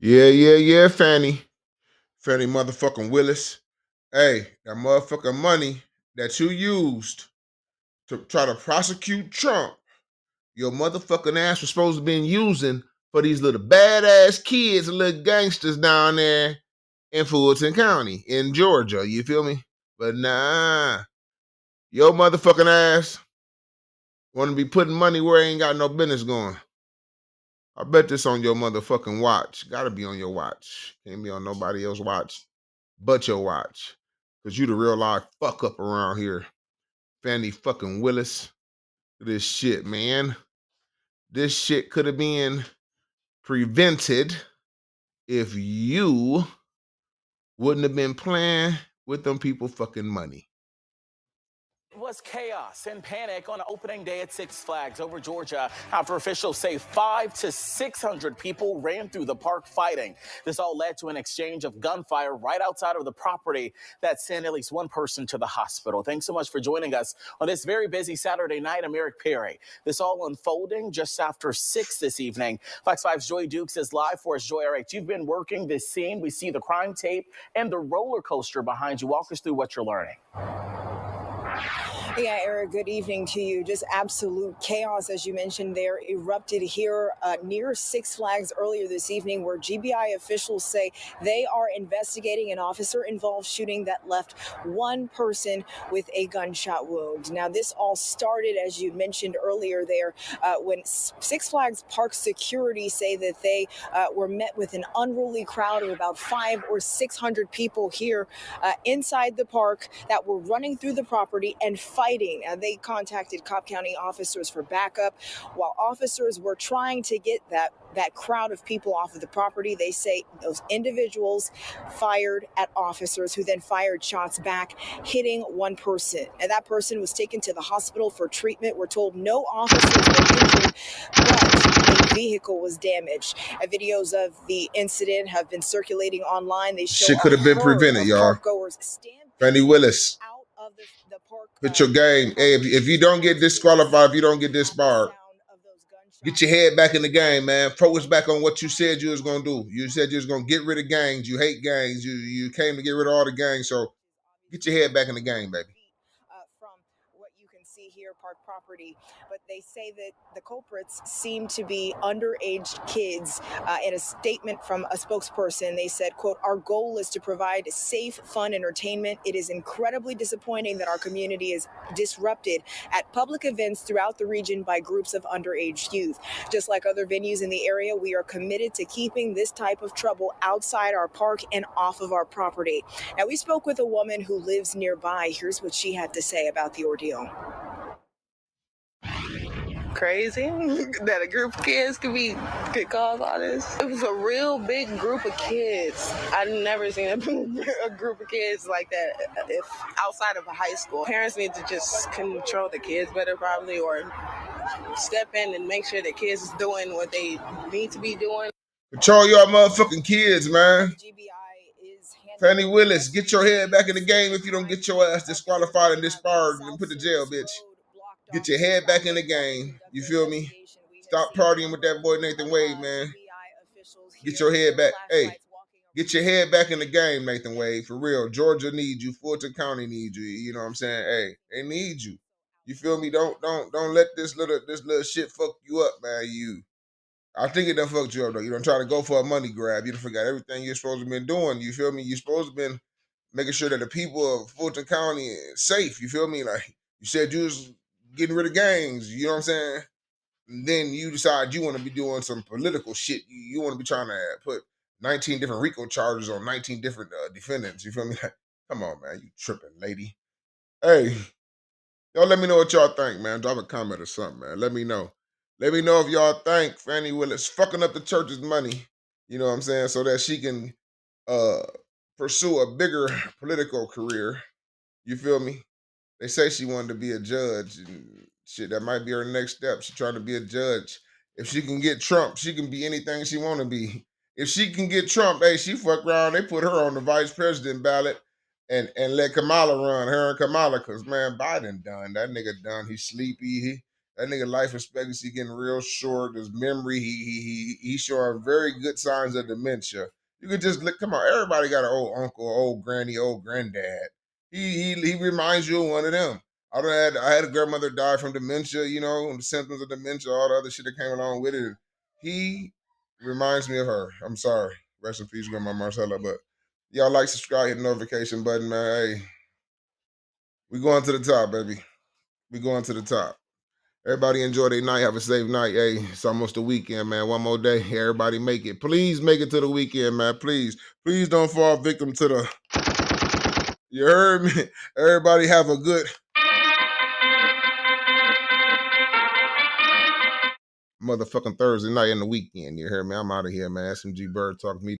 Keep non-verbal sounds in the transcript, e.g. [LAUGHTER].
Yeah, yeah, yeah, Fani. Fani motherfucking Willis. Hey, that motherfucking money that you used to try to prosecute Trump, your motherfucking ass was supposed to be using for these little badass kids and little gangsters down there in Fulton County in Georgia. You feel me? But nah, your motherfucking ass want to be putting money where ain't got no business going. I bet this on your motherfucking watch. Gotta be on your watch. Can't be on nobody else's watch but your watch. Cause you the real life fuck up around here. Fani fucking Willis. This shit, man. This shit could have been prevented if you wouldn't have been playing with them people fucking money. Was chaos and panic on opening day at Six Flags over Georgia after officials say five to 600 people ran through the park fighting. This all led to an exchange of gunfire right outside of the property that sent at least one person to the hospital. Thanks so much for joining us on this very busy Saturday night. I'm Eric Perry. This all unfolding just after six this evening. Fox 5's Joy Dukes is live for us. Joy, all right, you've been working this scene. We see the crime tape and the roller coaster behind you. Walk us through what you're learning. Yeah, Eric, good evening to you. Just absolute chaos, as you mentioned there, erupted here uh, near Six Flags earlier this evening, where GBI officials say they are investigating an officer involved shooting that left one person with a gunshot wound. Now, this all started, as you mentioned earlier there, uh, when Six Flags Park security say that they uh, were met with an unruly crowd of about five or 600 people here uh, inside the park that were running through the property and fighting. Uh, they contacted Cobb County officers for backup. While officers were trying to get that that crowd of people off of the property, they say those individuals fired at officers who then fired shots back, hitting one person. And that person was taken to the hospital for treatment. We're told no officers were injured, but a vehicle was damaged. Videos of the incident have been circulating online. They show Shit could have been prevented, y'all. stand Fani Willis. out of the, the park. Put your game. Hey, if, if you don't get disqualified, if you don't get disbarred, get your head back in the game, man. Focus back on what you said you was gonna do. You said you was gonna get rid of gangs. You hate gangs. You you came to get rid of all the gangs. So get your head back in the game, baby. uh, from what you can see here, park property. But they say that the culprits seem to be underage kids. Uh, in a statement from a spokesperson, they said, "quote Our goal is to provide safe, fun entertainment. It is incredibly disappointing that our community is disrupted at public events throughout the region by groups of underage youth. Just like other venues in the area, we are committed to keeping this type of trouble outside our park and off of our property." Now, we spoke with a woman who lives nearby. Here's what she had to say about the ordeal. Crazy [LAUGHS] that a group of kids could be could cause all this. It was a real big group of kids. I've never seen a, [LAUGHS] a group of kids like that if outside of a high school. Parents need to just control the kids better probably or step in and make sure the kids is doing what they need to be doing. Control your motherfucking kids, man. GBI is Fani Willis, get your head back in the game if you don't get your ass disqualified and disbarred and put to jail, bitch. Get your head back in the game. You feel me? Stop partying with that boy Nathan Wade, man. Get your head back. Hey, get your head back in the game, Nathan Wade. For real. Georgia needs you. Fulton County needs you. You know what I'm saying? Hey, they need you. You feel me? Don't don't don't let this little this little shit fuck you up, man. You I think it done fucked you up though. You don't try to go for a money grab. You done forgot everything you're supposed to been doing. You feel me? You're supposed to been making sure that the people of Fulton County safe. You feel me? Like you said you was getting rid of gangs, you know what I'm saying? And then you decide you want to be doing some political shit. You, you want to be trying to put 19 different RICO charges on 19 different uh, defendants. You feel me? [LAUGHS] Like, come on, man. You tripping, lady. Hey, y'all let me know what y'all think, man. Drop a comment or something, man. Let me know. Let me know if y'all think Fani Willis fucking up the church's money, you know what I'm saying, so that she can uh pursue a bigger political career. You feel me? They say she wanted to be a judge and shit. That might be her next step. She trying to be a judge. If she can get Trump, she can be anything she want to be. If she can get Trump, hey, she fuck around. They put her on the vice president ballot and and let Kamala run. Her and Kamala, cause man, Biden done. That nigga done. He's sleepy. He, That nigga life expectancy getting real short. His memory, he he he he's showing very good signs of dementia. You could just look. Come on, everybody got an old uncle, old granny, old granddad. He he he reminds you of one of them. I had I had a grandmother die from dementia. You know, the symptoms of dementia, all the other shit that came along with it. He reminds me of her. I'm sorry. Rest in peace, Grandma Marcella. But y'all like, subscribe, hit the notification button, man. Hey, we going to the top, baby. We going to the top. Everybody enjoy their night. Have a safe night. Hey, it's almost the weekend, man. One more day. Everybody make it. Please make it to the weekend, man. Please. Please don't fall victim to the. You heard me? Everybody have a good. Motherfucking Thursday night and the weekend. You heard me? I'm out of here, man. SMG Bird talk me.